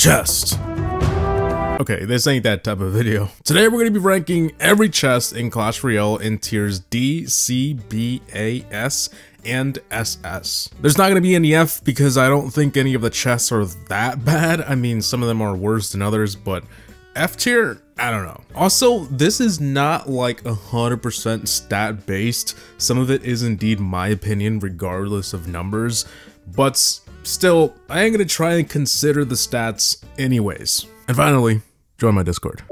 chest. Okay, this ain't that type of video. Today we're going to be ranking every chest in Clash Royale in tiers D, C, B, A, S, and SS. There's not going to be any F because I don't think any of the chests are that bad. I mean, some of them are worse than others, but F tier, I don't know. Also, this is not like 100% stat based. Some of it is indeed my opinion regardless of numbers, but still, I am going to try and consider the stats anyways. And finally, join my Discord.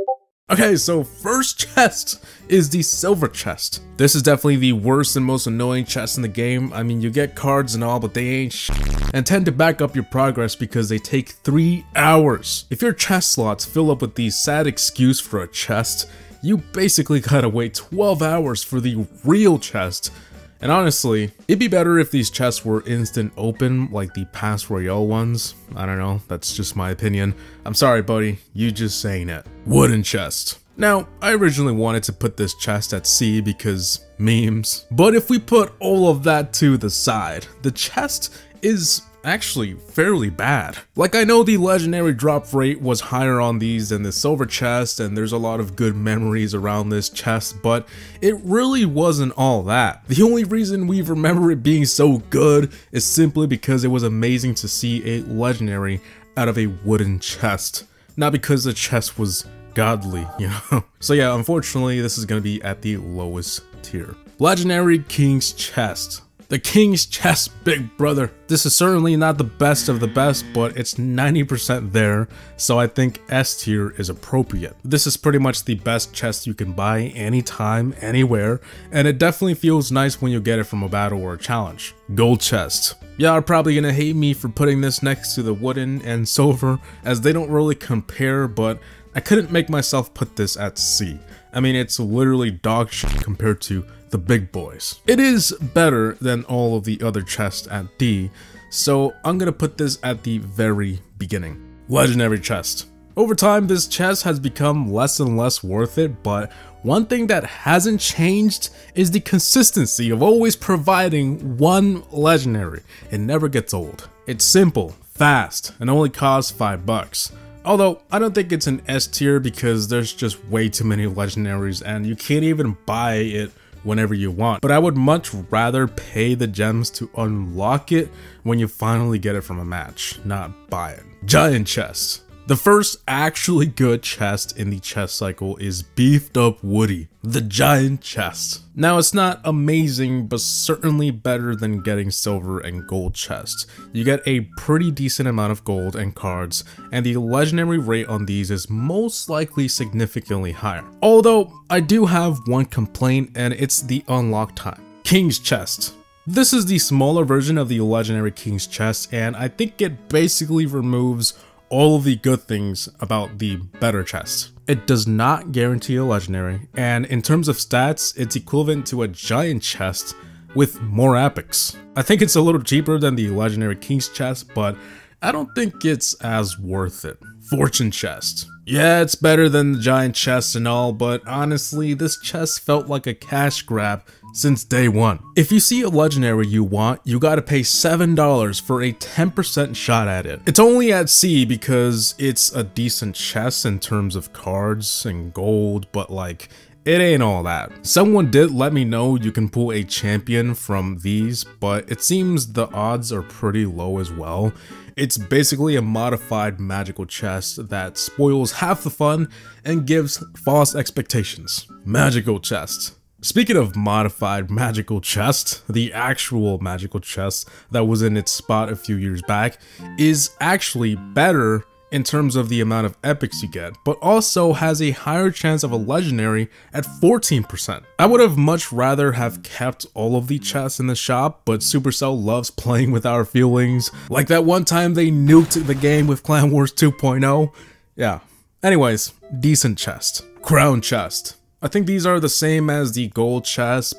Okay, so first chest is the silver chest. This is definitely the worst and most annoying chest in the game. I mean, you get cards and all, but they ain't sh and tend to back up your progress because they take 3 hours. If your chest slots fill up with the sad excuse for a chest, you basically gotta wait 12 hours for the real chest and honestly, it'd be better if these chests were instant open like the Pass Royale ones. I don't know, that's just my opinion. I'm sorry buddy, you just saying it. Wooden chest. Now, I originally wanted to put this chest at C because memes. But if we put all of that to the side, the chest is actually fairly bad. Like I know the legendary drop rate was higher on these than the silver chest and there's a lot of good memories around this chest, but it really wasn't all that. The only reason we remember it being so good is simply because it was amazing to see a legendary out of a wooden chest. Not because the chest was godly, you know? So yeah, unfortunately, this is gonna be at the lowest tier. Legendary King's Chest. The King's Chest, big brother. This is certainly not the best of the best, but it's 90% there, so I think S tier is appropriate. This is pretty much the best chest you can buy anytime, anywhere, and it definitely feels nice when you get it from a battle or a challenge. Gold Chest. Y'all are probably gonna hate me for putting this next to the wooden and silver, as they don't really compare, but I couldn't make myself put this at C. I mean, it's literally dog shit compared to the big boys. It is better than all of the other chests at D, so I'm gonna put this at the very beginning. Legendary chest. Over time, this chest has become less and less worth it, but one thing that hasn't changed is the consistency of always providing one legendary. It never gets old. It's simple, fast, and only costs 5 bucks. Although, I don't think it's an S tier because there's just way too many legendaries and you can't even buy it whenever you want. But I would much rather pay the gems to unlock it when you finally get it from a match, not buy it. Giant chest. The first actually good chest in the chest cycle is Beefed Up Woody, the giant chest. Now it's not amazing, but certainly better than getting silver and gold chests. You get a pretty decent amount of gold and cards, and the legendary rate on these is most likely significantly higher. Although, I do have one complaint, and it's the unlock time. King's Chest. This is the smaller version of the legendary King's Chest, and I think it basically removes all of the good things about the better chest. It does not guarantee a legendary, and in terms of stats, it's equivalent to a giant chest with more epics. I think it's a little cheaper than the legendary king's chest, but I don't think it's as worth it. Fortune chest. Yeah, it's better than the giant chest and all, but honestly, this chest felt like a cash grab since day one. If you see a legendary you want, you gotta pay $7 for a 10% shot at it. It's only at C because it's a decent chest in terms of cards and gold, but like, it ain't all that. Someone did let me know you can pull a champion from these, but it seems the odds are pretty low as well. It's basically a modified magical chest that spoils half the fun and gives false expectations. Magical chest. Speaking of modified magical chest, the actual magical chest that was in its spot a few years back is actually better in terms of the amount of epics you get, but also has a higher chance of a legendary at 14%. I would have much rather have kept all of the chests in the shop, but Supercell loves playing with our feelings, like that one time they nuked the game with Clan Wars 2.0. Yeah. Anyways, decent chest. Crown chest. I think these are the same as the gold chest,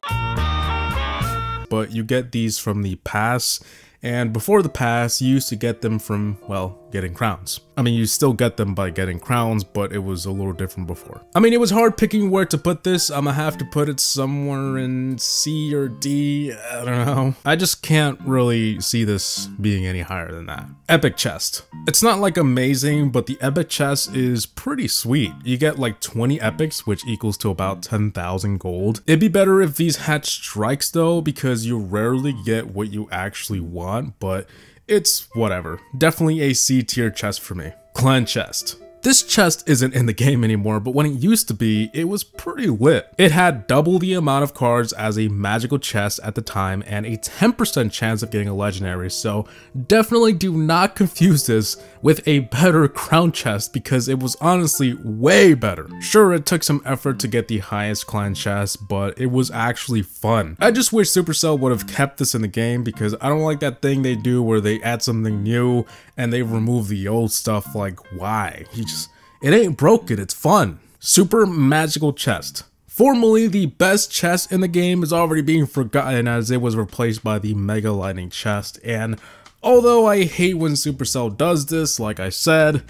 but you get these from the pass, and before the pass, you used to get them from, well, getting crowns. I mean, you still get them by getting crowns, but it was a little different before. I mean, it was hard picking where to put this. I'm gonna have to put it somewhere in C or D. I don't know. I just can't really see this being any higher than that. Epic chest. It's not like amazing, but the epic chest is pretty sweet. You get like 20 epics, which equals to about 10,000 gold. It'd be better if these had strikes though, because you rarely get what you actually want, but it's whatever. Definitely a C tier chest for me. Clan chest. This chest isn't in the game anymore, but when it used to be, it was pretty lit. It had double the amount of cards as a magical chest at the time and a 10% chance of getting a legendary, so definitely do not confuse this with a better crown chest because it was honestly way better. Sure, it took some effort to get the highest clan chest, but it was actually fun. I just wish Supercell would have kept this in the game because I don't like that thing they do where they add something new and they remove the old stuff like why? You just, it ain't broken, it's fun. Super Magical Chest. Formerly the best chest in the game is already being forgotten as it was replaced by the Mega Lightning Chest and although I hate when Supercell does this, like I said,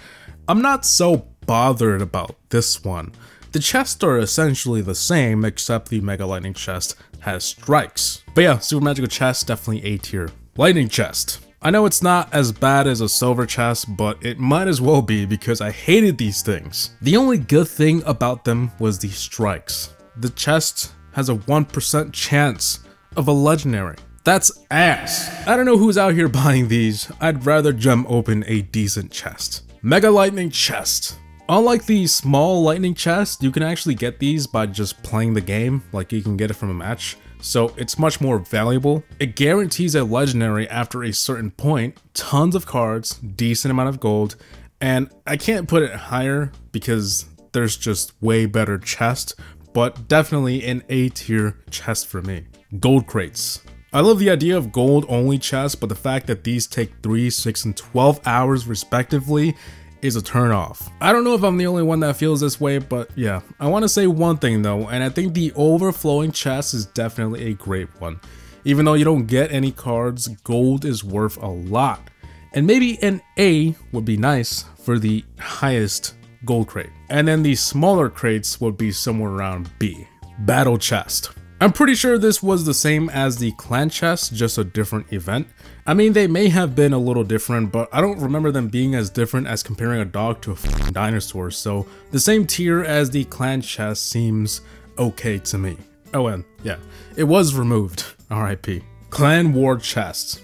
I'm not so bothered about this one. The chests are essentially the same except the Mega Lightning Chest has strikes. But yeah, Super Magical Chest definitely A tier. Lightning Chest. I know it's not as bad as a silver chest, but it might as well be because I hated these things. The only good thing about them was the strikes. The chest has a 1% chance of a legendary. That's ass. I don't know who's out here buying these. I'd rather gem open a decent chest. Mega Lightning Chest. Unlike the small lightning chest, you can actually get these by just playing the game, like you can get it from a match so it's much more valuable. It guarantees a legendary after a certain point, tons of cards, decent amount of gold, and I can't put it higher because there's just way better chest, but definitely an A tier chest for me. Gold crates. I love the idea of gold only chests, but the fact that these take 3, 6, and 12 hours respectively is a turn off. I don't know if I'm the only one that feels this way, but yeah. I want to say one thing though, and I think the overflowing chest is definitely a great one. Even though you don't get any cards, gold is worth a lot. And maybe an A would be nice for the highest gold crate. And then the smaller crates would be somewhere around B. Battle chest. I'm pretty sure this was the same as the clan chest, just a different event. I mean, they may have been a little different, but I don't remember them being as different as comparing a dog to a dinosaur, so the same tier as the clan chest seems okay to me. Oh, and yeah, it was removed, RIP. Clan War Chest.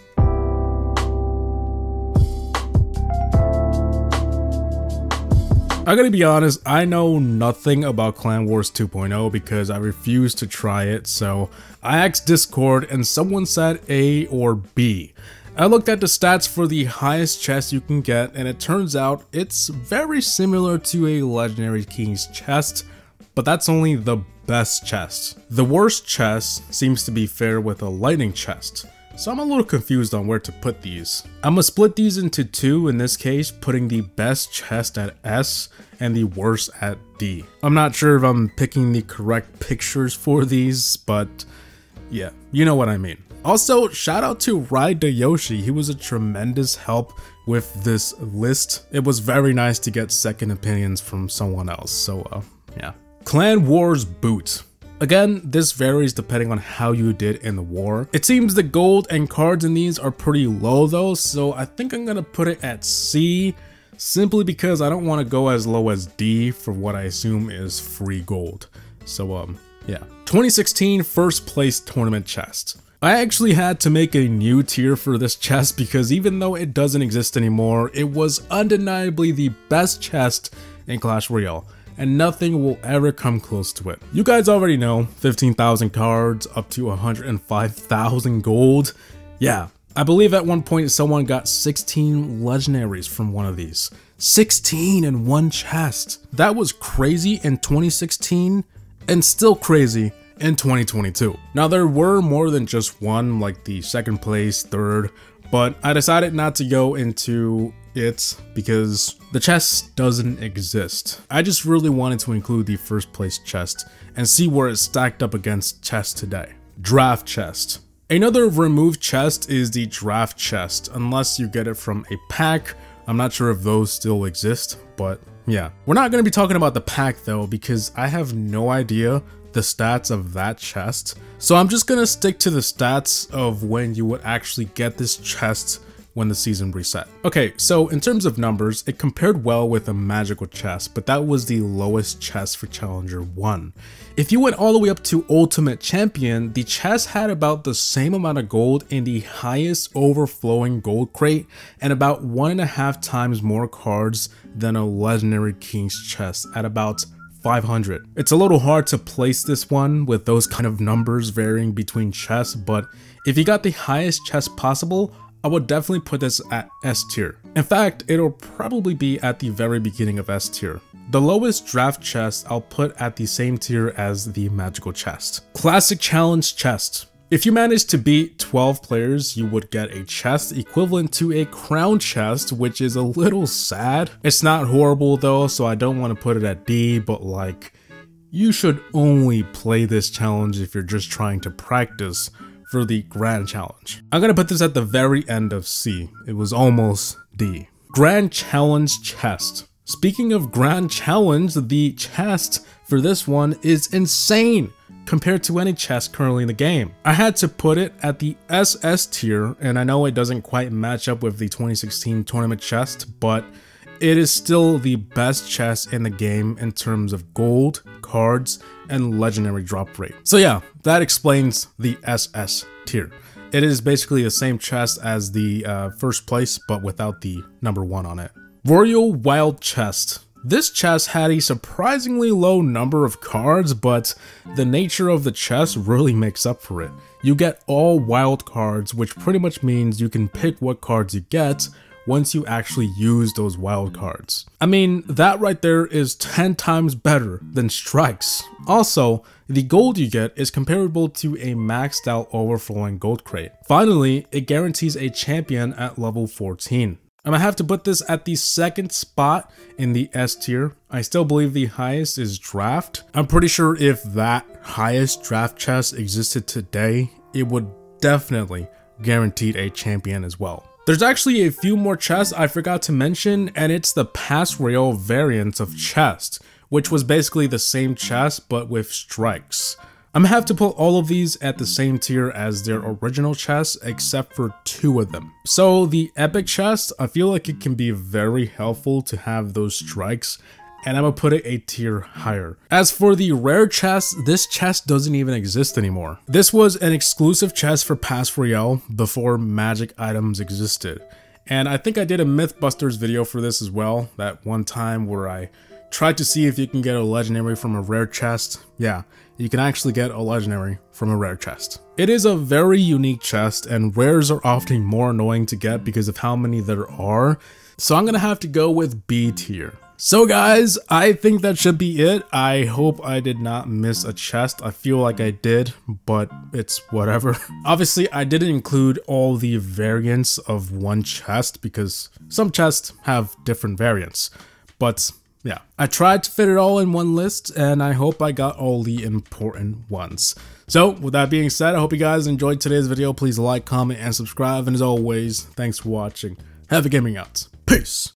I gotta be honest, I know nothing about Clan Wars 2.0 because I refused to try it, so I asked Discord and someone said A or B. I looked at the stats for the highest chest you can get and it turns out it's very similar to a Legendary King's chest, but that's only the best chest. The worst chest seems to be fair with a Lightning chest. So I'm a little confused on where to put these. I'm gonna split these into two in this case, putting the best chest at S and the worst at D. I'm not sure if I'm picking the correct pictures for these, but yeah, you know what I mean. Also, shout out to Ride Yoshi. He was a tremendous help with this list. It was very nice to get second opinions from someone else, so uh, yeah. Clan Wars Boot. Again, this varies depending on how you did in the war. It seems the gold and cards in these are pretty low though, so I think I'm gonna put it at C, simply because I don't want to go as low as D for what I assume is free gold. So um, yeah. 2016 first place tournament chest. I actually had to make a new tier for this chest because even though it doesn't exist anymore, it was undeniably the best chest in Clash Royale and nothing will ever come close to it. You guys already know, 15,000 cards up to 105,000 gold. Yeah, I believe at one point someone got 16 legendaries from one of these. 16 in one chest. That was crazy in 2016 and still crazy in 2022. Now there were more than just one like the second place, third, but I decided not to go into it because the chest doesn't exist. I just really wanted to include the first place chest and see where it stacked up against chests today. Draft chest. Another removed chest is the draft chest unless you get it from a pack I'm not sure if those still exist, but yeah. We're not going to be talking about the pack though, because I have no idea the stats of that chest. So I'm just going to stick to the stats of when you would actually get this chest when the season reset. Okay, so in terms of numbers, it compared well with a magical chest, but that was the lowest chest for Challenger 1. If you went all the way up to Ultimate Champion, the chest had about the same amount of gold in the highest overflowing gold crate and about one and a half times more cards than a Legendary King's chest at about 500. It's a little hard to place this one with those kind of numbers varying between chests, but if you got the highest chest possible, I would definitely put this at S tier. In fact, it'll probably be at the very beginning of S tier. The lowest draft chest I'll put at the same tier as the magical chest. Classic challenge chest. If you manage to beat 12 players, you would get a chest equivalent to a crown chest, which is a little sad. It's not horrible though, so I don't want to put it at D, but like, you should only play this challenge if you're just trying to practice for the Grand Challenge. I'm gonna put this at the very end of C. It was almost D. Grand Challenge Chest. Speaking of Grand Challenge, the chest for this one is insane compared to any chest currently in the game. I had to put it at the SS tier, and I know it doesn't quite match up with the 2016 tournament chest, but it is still the best chest in the game in terms of gold, cards, and legendary drop rate. So yeah, that explains the SS tier. It is basically the same chest as the uh, first place, but without the number one on it. Royal Wild Chest. This chest had a surprisingly low number of cards, but the nature of the chest really makes up for it. You get all wild cards, which pretty much means you can pick what cards you get once you actually use those wild cards. I mean, that right there is 10 times better than strikes. Also, the gold you get is comparable to a maxed out overflowing gold crate. Finally, it guarantees a champion at level 14. I'm gonna have to put this at the second spot in the S tier. I still believe the highest is draft. I'm pretty sure if that highest draft chest existed today, it would definitely guaranteed a champion as well. There's actually a few more chests I forgot to mention, and it's the Pass Royale variant of chest, which was basically the same chest but with strikes. I'm gonna have to put all of these at the same tier as their original chests except for two of them. So the epic chest, I feel like it can be very helpful to have those strikes and I'm gonna put it a tier higher. As for the rare chest, this chest doesn't even exist anymore. This was an exclusive chest for Pass Royale before magic items existed. And I think I did a Mythbusters video for this as well, that one time where I tried to see if you can get a legendary from a rare chest. Yeah, you can actually get a legendary from a rare chest. It is a very unique chest and rares are often more annoying to get because of how many there are, so I'm gonna have to go with B tier. So guys, I think that should be it. I hope I did not miss a chest. I feel like I did, but it's whatever. Obviously, I didn't include all the variants of one chest because some chests have different variants. But yeah, I tried to fit it all in one list and I hope I got all the important ones. So with that being said, I hope you guys enjoyed today's video. Please like, comment, and subscribe. And as always, thanks for watching. Havoc Gaming out. Peace.